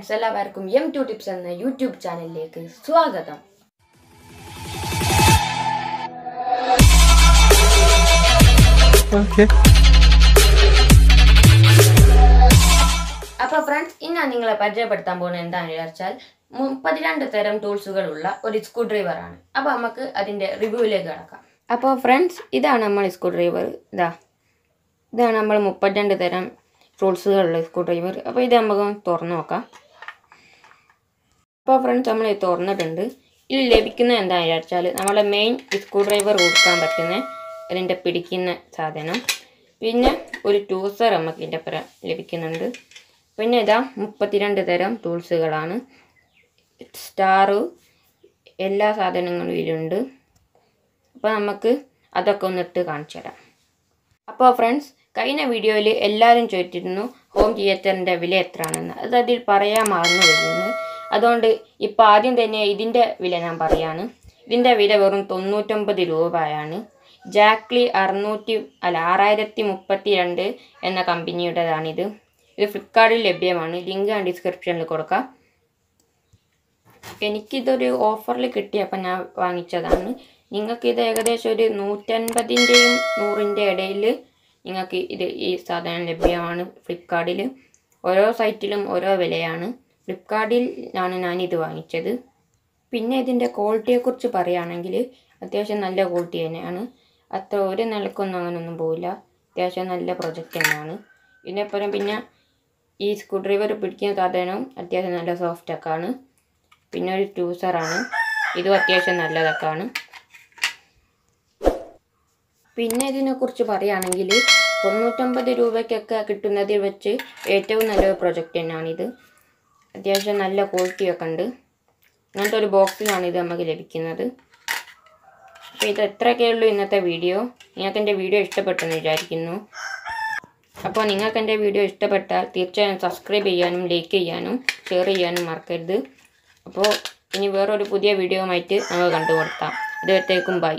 Friends എല്ലാവർക്കും M two tips എന്ന YouTube ചാനലിലേക്ക് സ്വാഗതം. അപ്പൊ ഫ്രണ്ട്സ് ഇന്ന് നിങ്ങളെ പരിചയപ്പെടുത്താൻ പോകുന്നത് എന്താണെന്ന് വിചാരിച്ചാൽ മുപ്പത്തിരണ്ട് തരം ടൂൾസുകളുള്ള ഒരു സ്ക്രൂ ഡ്രൈവറാണ് അപ്പോൾ നമുക്ക് അതിന്റെ റിവ്യൂവിലേക്ക് കിടക്കാം. അപ്പോൾ ഫ്രണ്ട്സ് ഇതാണ് നമ്മൾ സ്ക്രൂ ഡ്രൈവർ ഇതാ. ഇതാണ് നമ്മൾ മുപ്പത്തിരണ്ട് തരം ടൂൾസുകളുള്ള സ്ക്രൂ ഡ്രൈവർ അപ്പോൾ ഇത് നമുക്ക് തുറന്നു നോക്കാം. അപ്പോൾ ഫ്രണ്ട്സ് നമ്മൾ ഇത് തുറന്നിട്ടുണ്ട്. ഇത് ലഭിക്കുന്നത് എന്താണെന്ന് വിചാരിച്ചാൽ നമ്മളെ മെയിൻ സ്ക്രൂ ഡ്രൈവർ കൊടുക്കാൻ പറ്റുന്ന അതിന്റെ പിടിക്കുന്ന സാധനം. പിന്നെ ഒരു ടൂസർ നമുക്ക് ഇതിന്റെ അപ്പുറം ലഭിക്കുന്നുണ്ട്. പിന്നെ ഇതാ മുപ്പത്തിരണ്ട് തരം ടൂൾസുകളാണ് സ്റ്റാറ് എല്ലാ സാധനങ്ങളും ഇതിലുണ്ട്. അപ്പോൾ നമുക്ക് അതൊക്കെ ഒന്നിട്ട് കാണിച്ചു തരാം. അപ്പോൾ ഫ്രണ്ട്സ് കഴിഞ്ഞ വീഡിയോയിൽ എല്ലാവരും ചോദിച്ചിരുന്നു ഹോം തിയേറ്ററിന്റെ വില എത്രയാണെന്ന് അത് അതിൽ പറയാൻ മറന്നു വരുന്നു അതുകൊണ്ട് ഇപ്പോൾ ആദ്യം തന്നെ ഇതിന്റെ വില ഞാൻ പറയാണ്. ഇതിന്റെ വില വെറും തൊണ്ണൂറ്റൊമ്പത് രൂപയാണ്. ജാക്ലി അറുന്നൂറ്റി അല്ല ആറായിരത്തി മുപ്പത്തി രണ്ട് എന്ന കമ്പനിയുടേതാണിത്. ഇത് ഫ്ലിപ്കാർട്ടിൽ ലഭ്യമാണ്. ലിങ്ക് ഞാൻ ഡിസ്ക്രിപ്ഷനിൽ കൊടുക്കാം. എനിക്കിതൊരു ഓഫറിൽ കിട്ടിയപ്പോൾ ഞാൻ വാങ്ങിച്ചതാണ്. നിങ്ങൾക്കിത് ഏകദേശം ഒരു നൂറ്റൻപതിന്റെയും നൂറിന്റെ ഇടയിൽ നിങ്ങൾക്ക് ഇത് ഈ സാധനം ലഭ്യമാണ് ഫ്ലിപ്കാർട്ടിൽ. ഓരോ സൈറ്റിലും ഓരോ വിലയാണ്. ഫ്ലിപ്കാർട്ടിൽ ആണ് ഞാനിത് വാങ്ങിച്ചത്. പിന്നെ ഇതിന്റെ ക്വാളിറ്റിയെക്കുറിച്ച് പറയുകയാണെങ്കിൽ അത്യാവശ്യം നല്ല ക്വാളിറ്റി തന്നെയാണ്. അത്ര ഒരു നിലക്കൊന്നും അങ്ങനെയൊന്നും പോവില്ല. അത്യാവശ്യം നല്ല പ്രൊജക്റ്റ് തന്നെയാണ്. ഇതിനപ്പുറം പിന്നെ ഈ സ്ക്രൂ ഡ്രൈവർ പിടിക്കുന്ന സാധനവും അത്യാവശ്യം നല്ല സോഫ്റ്റൊക്കെ ആണ്. പിന്നെ ഒരു ട്യൂസറാണ് ഇതും അത്യാവശ്യം നല്ലതൊക്കെയാണ് പിന്നെ ഇതിനെക്കുറിച്ച് പറയുകയാണെങ്കിൽ തൊണ്ണൂറ്റൊമ്പത് രൂപയ്ക്കൊക്കെ കിട്ടുന്നതിൽ വെച്ച് ഏറ്റവും നല്ലൊരു പ്രൊജക്റ്റ് തന്നെയാണിത്. അത്യാവശ്യം നല്ല ക്വാളിറ്റിയൊക്കെ ഉണ്ട്. അങ്ങനത്തെ ഒരു ബോക്സിലാണ് ഇത് നമുക്ക് ലഭിക്കുന്നത്. അപ്പോൾ ഇത് എത്രയൊക്കെ ഉള്ളൂ ഇന്നത്തെ വീഡിയോ നിങ്ങൾക്ക് എന്റെ വീഡിയോ ഇഷ്ടപ്പെട്ടെന്ന് വിചാരിക്കുന്നു. അപ്പോൾ നിങ്ങൾക്ക് എന്റെ വീഡിയോ ഇഷ്ടപ്പെട്ടാൽ തീർച്ചയായും സബ്സ്ക്രൈബ് ചെയ്യാനും ലൈക്ക് ചെയ്യാനും ഷെയർ ചെയ്യാനും മറക്കരുത്. അപ്പോൾ ഇനി വേറൊരു പുതിയ വീഡിയോ ആയിട്ട് നമുക്ക് കണ്ടുകൊടുക്കാം അതുവരത്തേക്കും ബൈ